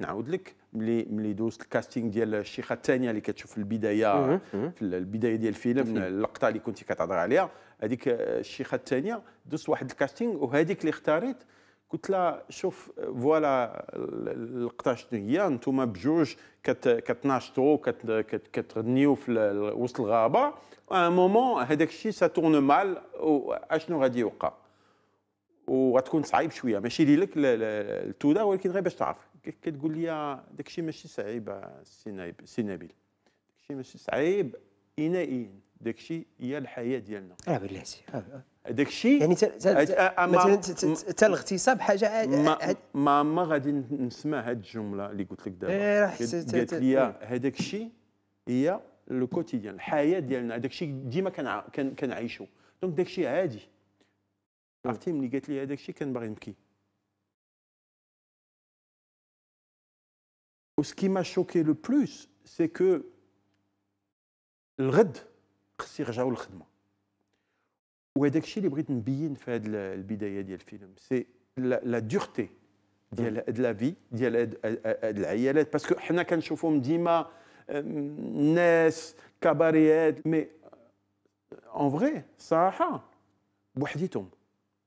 نعاود لك ملي ملي دوزت ال casting ديال الشيخة الثانية اللي كتشوف في البداية. في البداية ديال الفيلم. اللقطة اللي كنتي كتهضر عليها. هذيك الشيخة الثانية دوزت واحد ال casting وهذيك اللي اختاريت. قلت لها شوف voilà اللقطة شنو هي؟ أنتم بجوج كت كتناشطوا كت كت كتغنيو في وسط الغابة. un moment هذاك الشيء ça tourne mal أشنو غادي يوقع؟ وغتكون صعيب شوية. ماشي ليك ل- ل- التودة ولكن غير باش تعرف. كتقول لي داك الشيء ماشي صعيب آه، سي سي نبيل داك الشيء ماشي صعيب نهائيا. داك الشيء هي الحياة ديالنا. آه بلاتي آه، آه. داك الشيء يعني مثلا تا الاغتصاب حاجة عاد- ما ما ما غادي نسمع هاد الجملة اللي قلت لك إيه، دابا راح قالت لي هذاك الشيء هي le quotidien الحياة ديالنا. هذاك الشيء ديما كنع- كن- كنعيشوا donc داك الشيء عادي. عرفتي ملي قالت لي هذاك الشيء كان باغي نبكي و ce qui m'a choqué le plus c'est que الغد خص يرجعوا للخدمه وهذاك الشيء اللي بغيت نبين في هذه البدايه ديال الفيلم c'est la la dureté ديال هاد la vie ديال هاد هاد العيالات parce que حنا كنشوفهم ديما أم، ناس كباريات mais en vrai صراحة بوحديتهم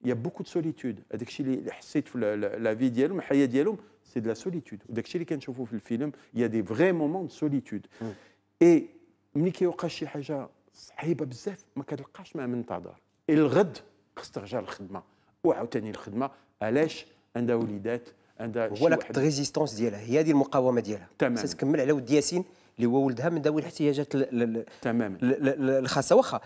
y a beaucoup de solitude هذاك الشيء اللي حسيت في la- vie ديالهم الحياة ديالهم c'est de la solitude وداك الشيء اللي كنشوفوا في الفيلم y a des vrais moments de solitude مم. اي ملي كيوقع شي حاجة صعيبه بزاف ما كتلقاش مع من تعذر الغد خص ترجع للخدمه وعاوتاني الخدمه علاش عندها وليدات عندها هو l'acte résistance ديالها هي هذه المقاومه ديالها تماماً. تكمل على ود ياسين اللي هو ولدها من ذوي الاحتياجات ال- ال- تماما ال- ال- الخاصه واخا